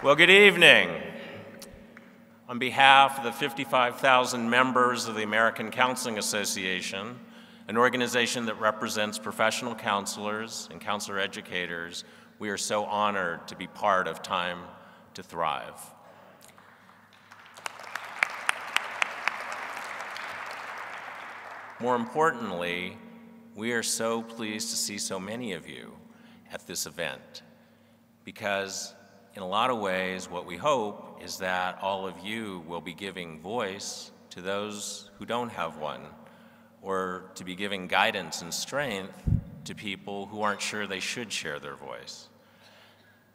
Well, good evening. On behalf of the 55,000 members of the American Counseling Association, an organization that represents professional counselors and counselor educators, we are so honored to be part of Time to Thrive. More importantly, we are so pleased to see so many of you at this event because in a lot of ways, what we hope is that all of you will be giving voice to those who don't have one, or to be giving guidance and strength to people who aren't sure they should share their voice.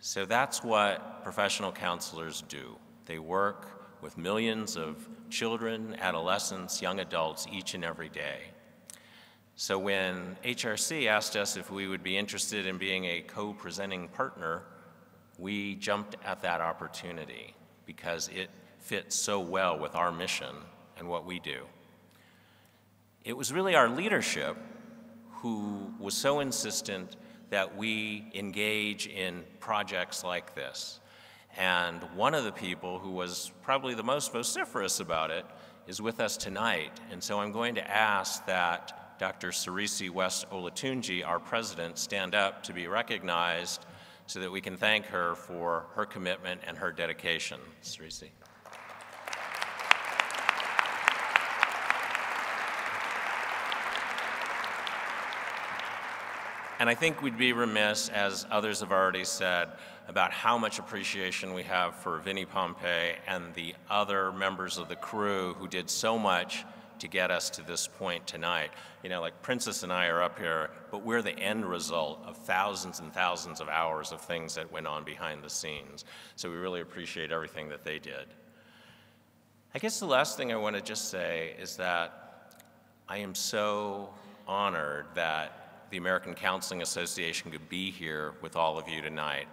So that's what professional counselors do. They work with millions of children, adolescents, young adults each and every day. So when HRC asked us if we would be interested in being a co-presenting partner, we jumped at that opportunity because it fits so well with our mission and what we do. It was really our leadership who was so insistent that we engage in projects like this. And one of the people who was probably the most vociferous about it is with us tonight. And so I'm going to ask that Dr. Cirecie West Olatunji, our president, stand up to be recognized so that we can thank her for her commitment and her dedication. Cirecie. And I think we'd be remiss, as others have already said, about how much appreciation we have for Vinnie Pompei and the other members of the crew who did so much to get us to this point tonight. You know, like Princess and I are up here, but we're the end result of thousands and thousands of hours of things that went on behind the scenes. So we really appreciate everything that they did. I guess the last thing I want to just say is that I am so honored that the American Counseling Association could be here with all of you tonight,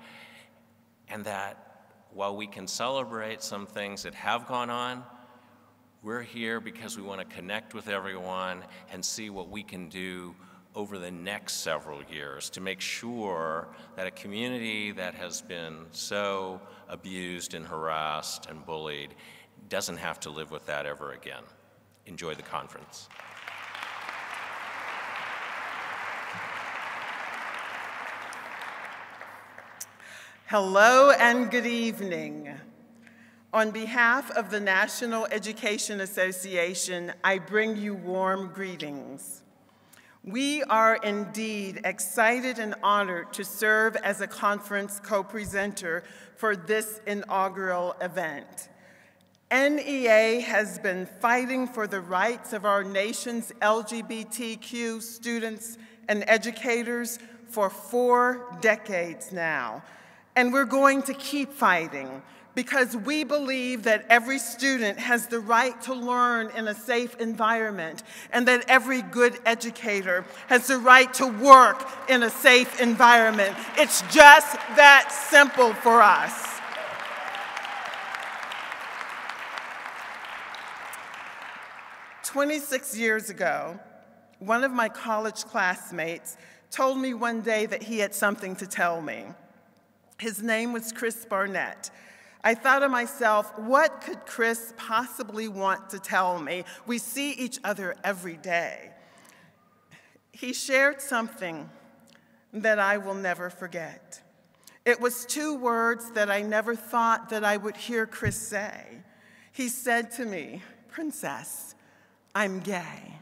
and that while we can celebrate some things that have gone on, we're here because we want to connect with everyone and see what we can do over the next several years to make sure that a community that has been so abused and harassed and bullied doesn't have to live with that ever again. Enjoy the conference. Hello and good evening. On behalf of the National Education Association, I bring you warm greetings. We are indeed excited and honored to serve as a conference co-presenter for this inaugural event. NEA has been fighting for the rights of our nation's LGBTQ students and educators for four decades now, and we're going to keep fighting because we believe that every student has the right to learn in a safe environment and that every good educator has the right to work in a safe environment. It's just that simple for us. Twenty-six years ago, one of my college classmates told me one day that he had something to tell me. His name was Chris Barnett. I thought to myself, what could Chris possibly want to tell me? We see each other every day. He shared something that I will never forget. It was two words that I never thought that I would hear Chris say. He said to me, Princess, I'm gay.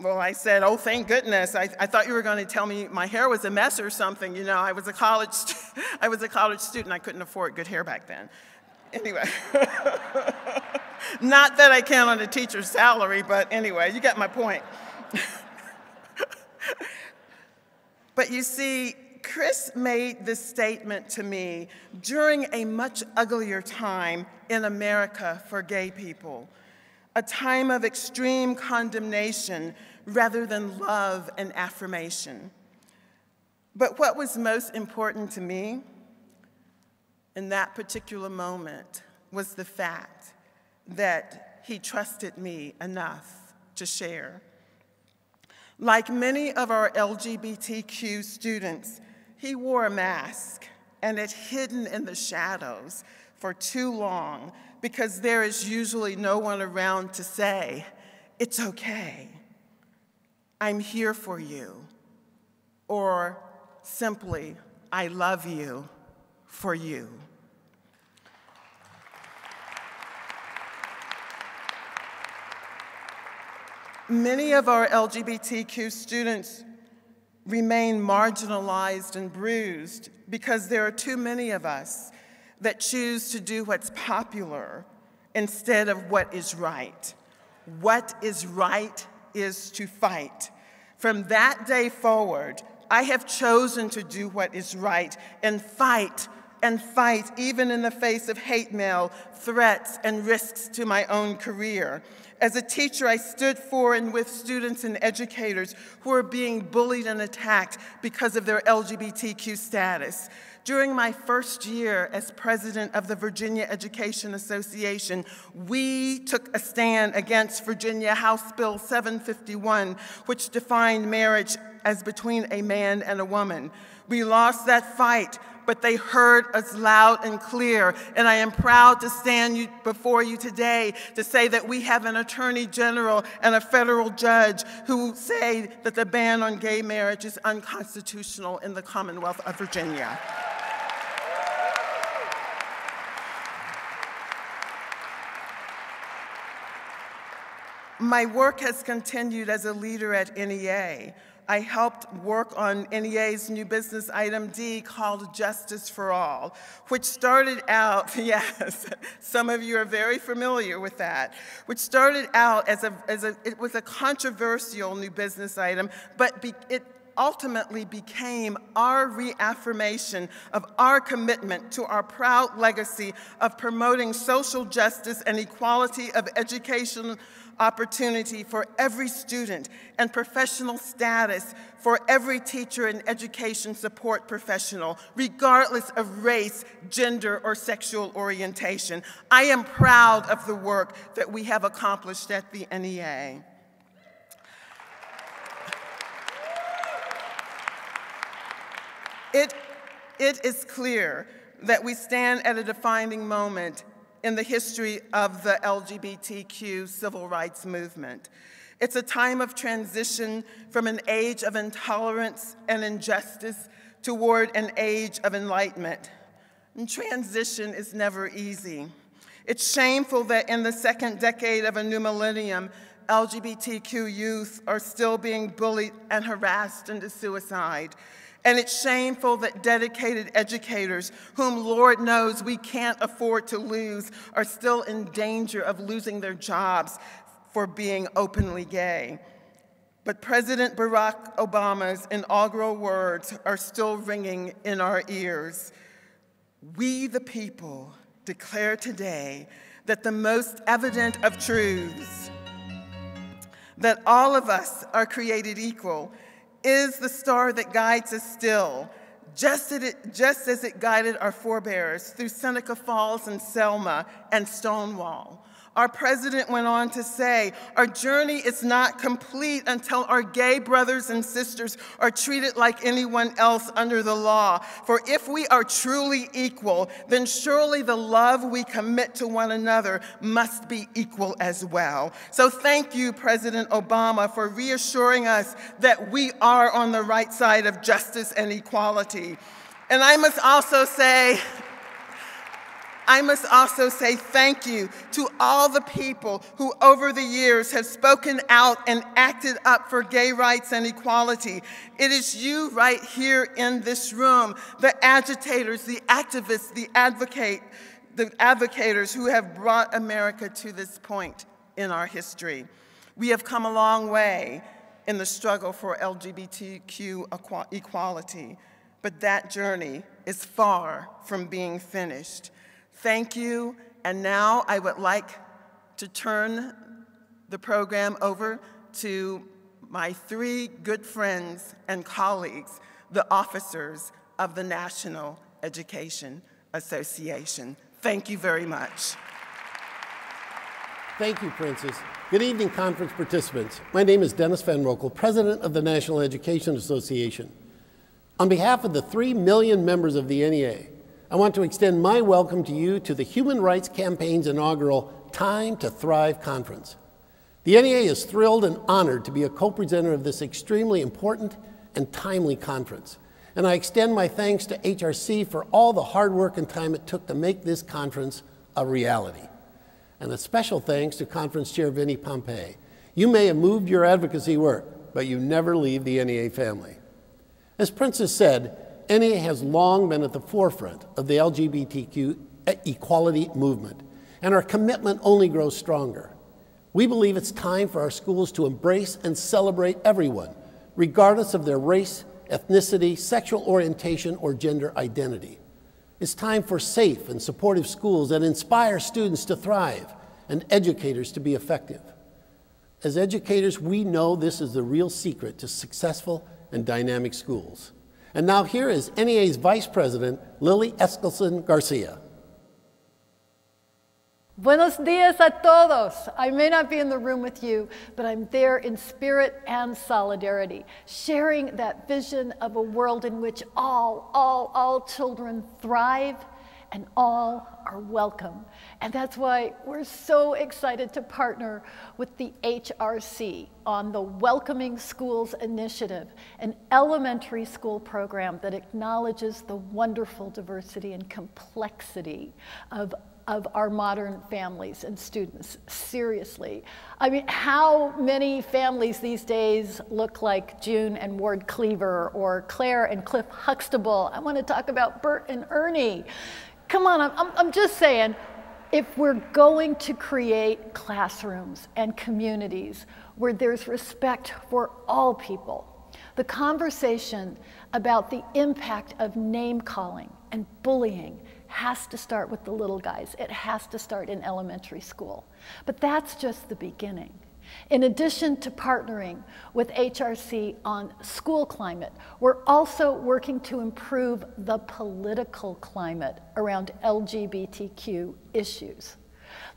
Well, I said, oh, thank goodness. I, I thought you were going to tell me my hair was a mess or something. You know, I was a college, I was a college student. I couldn't afford good hair back then. Anyway, not that I count on a teacher's salary, but anyway, you get my point. but you see, Chris made this statement to me during a much uglier time in America for gay people a time of extreme condemnation rather than love and affirmation. But what was most important to me in that particular moment was the fact that he trusted me enough to share. Like many of our LGBTQ students, he wore a mask and it hidden in the shadows for too long because there is usually no one around to say, It's okay. I'm here for you. Or simply, I love you for you. Many of our LGBTQ students remain marginalized and bruised because there are too many of us that choose to do what's popular instead of what is right. What is right is to fight. From that day forward, I have chosen to do what is right and fight and fight, even in the face of hate mail, threats, and risks to my own career. As a teacher, I stood for and with students and educators who are being bullied and attacked because of their LGBTQ status. During my first year as president of the Virginia Education Association, we took a stand against Virginia House Bill 751, which defined marriage as between a man and a woman. We lost that fight, but they heard us loud and clear. And I am proud to stand you, before you today to say that we have an attorney general and a federal judge who say that the ban on gay marriage is unconstitutional in the Commonwealth of Virginia. My work has continued as a leader at NEA. I helped work on NEA's new business item D called Justice for All, which started out, yes, some of you are very familiar with that, which started out as a, as a it was a controversial new business item, but be, it ultimately became our reaffirmation of our commitment to our proud legacy of promoting social justice and equality of education opportunity for every student and professional status for every teacher and education support professional, regardless of race, gender, or sexual orientation. I am proud of the work that we have accomplished at the NEA. It, it is clear that we stand at a defining moment in the history of the LGBTQ civil rights movement. It's a time of transition from an age of intolerance and injustice toward an age of enlightenment. And transition is never easy. It's shameful that in the second decade of a new millennium, LGBTQ youth are still being bullied and harassed into suicide. And it's shameful that dedicated educators, whom Lord knows we can't afford to lose, are still in danger of losing their jobs for being openly gay. But President Barack Obama's inaugural words are still ringing in our ears. We, the people, declare today that the most evident of truths, that all of us are created equal is the star that guides us still, just as, it, just as it guided our forebears through Seneca Falls and Selma and Stonewall. Our president went on to say, Our journey is not complete until our gay brothers and sisters are treated like anyone else under the law. For if we are truly equal, then surely the love we commit to one another must be equal as well. So thank you, President Obama, for reassuring us that we are on the right side of justice and equality. And I must also say, I must also say thank you to all the people who over the years have spoken out and acted up for gay rights and equality. It is you right here in this room, the agitators, the activists, the advocate, the advocators who have brought America to this point in our history. We have come a long way in the struggle for LGBTQ equality, but that journey is far from being finished. Thank you. And now I would like to turn the program over to my three good friends and colleagues, the officers of the National Education Association. Thank you very much. Thank you, Princess. Good evening, conference participants. My name is Dennis Van Roekel, President of the National Education Association. On behalf of the 3 million members of the NEA, I want to extend my welcome to you to the Human Rights Campaign's inaugural Time to Thrive conference. The NEA is thrilled and honored to be a co presenter of this extremely important and timely conference. And I extend my thanks to HRC for all the hard work and time it took to make this conference a reality. And a special thanks to Conference Chair Vinnie Pompei. You may have moved your advocacy work, but you never leave the NEA family. As Princess said, NEA has long been at the forefront of the LGBTQ eh, equality movement, and our commitment only grows stronger. We believe it's time for our schools to embrace and celebrate everyone, regardless of their race, ethnicity, sexual orientation, or gender identity. It's time for safe and supportive schools that inspire students to thrive and educators to be effective. As educators, we know this is the real secret to successful and dynamic schools. And now here is NEA's Vice President, Lily Eskelsen Garcia. Buenos dias a todos. I may not be in the room with you, but I'm there in spirit and solidarity, sharing that vision of a world in which all, all, all children thrive and all are welcome. And that's why we're so excited to partner with the HRC on the Welcoming Schools Initiative, an elementary school program that acknowledges the wonderful diversity and complexity of of our modern families and students, seriously. I mean, how many families these days look like June and Ward Cleaver or Claire and Cliff Huxtable? I want to talk about Bert and Ernie. Come on, I'm, I'm just saying, if we're going to create classrooms and communities where there's respect for all people, the conversation about the impact of name calling and bullying has to start with the little guys. It has to start in elementary school. But that's just the beginning. In addition to partnering with HRC on school climate, we're also working to improve the political climate around LGBTQ issues.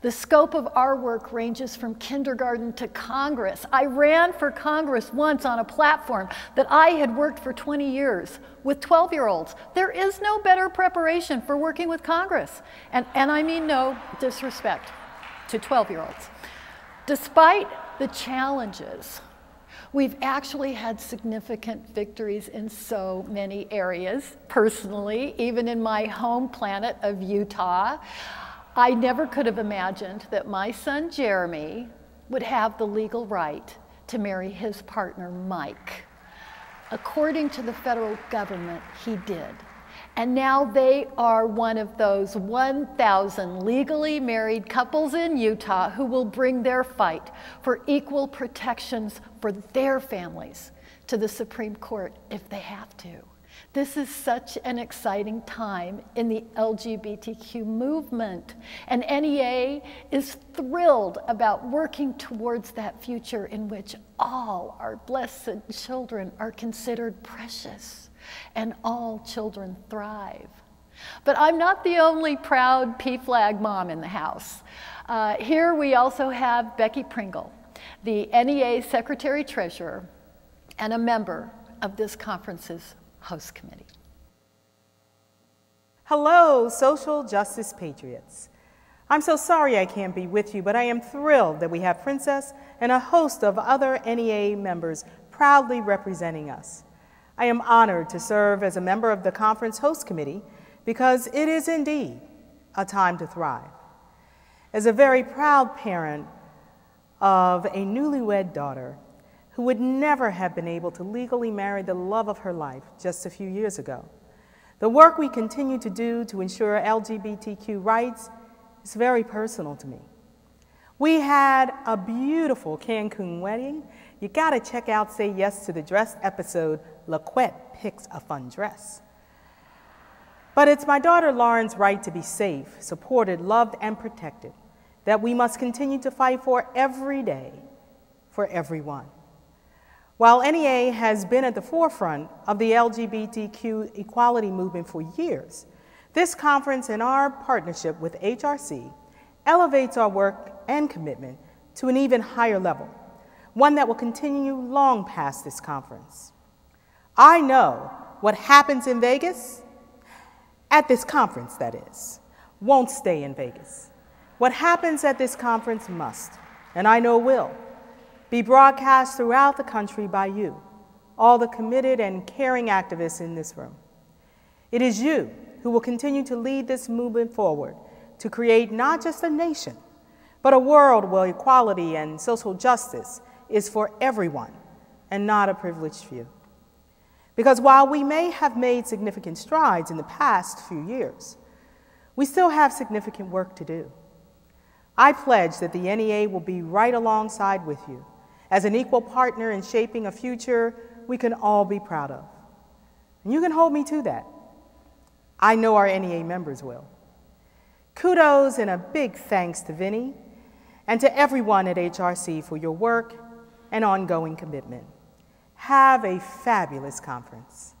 The scope of our work ranges from kindergarten to Congress. I ran for Congress once on a platform that I had worked for 20 years with 12 year olds. There is no better preparation for working with Congress. And, and I mean no disrespect to 12 year olds. Despite the challenges, we've actually had significant victories in so many areas. Personally, even in my home planet of Utah, I never could have imagined that my son Jeremy would have the legal right to marry his partner Mike. According to the federal government, he did. And now they are one of those 1,000 legally married couples in Utah who will bring their fight for equal protections for their families to the Supreme Court if they have to. This is such an exciting time in the LGBTQ movement. And NEA is thrilled about working towards that future in which all our blessed children are considered precious and all children thrive. But I'm not the only proud PFLAG mom in the house. Uh, here we also have Becky Pringle, the NEA Secretary Treasurer and a member of this conference's host committee. Hello, social justice patriots. I'm so sorry I can't be with you, but I am thrilled that we have Princess and a host of other NEA members proudly representing us. I am honored to serve as a member of the conference host committee because it is indeed a time to thrive. As a very proud parent of a newlywed daughter, who would never have been able to legally marry the love of her life just a few years ago. The work we continue to do to ensure LGBTQ rights is very personal to me. We had a beautiful Cancun wedding. You gotta check out Say Yes to the Dress episode, LaQuette Picks a Fun Dress. But it's my daughter Lauren's right to be safe, supported, loved, and protected that we must continue to fight for every day for everyone. While NEA has been at the forefront of the LGBTQ equality movement for years, this conference and our partnership with HRC elevates our work and commitment to an even higher level, one that will continue long past this conference. I know what happens in Vegas, at this conference, that is, won't stay in Vegas. What happens at this conference must, and I know will, be broadcast throughout the country by you, all the committed and caring activists in this room. It is you who will continue to lead this movement forward to create not just a nation, but a world where equality and social justice is for everyone and not a privileged few. Because while we may have made significant strides in the past few years, we still have significant work to do. I pledge that the NEA will be right alongside with you as an equal partner in shaping a future we can all be proud of. And you can hold me to that. I know our NEA members will. Kudos and a big thanks to Vinnie and to everyone at HRC for your work and ongoing commitment. Have a fabulous conference.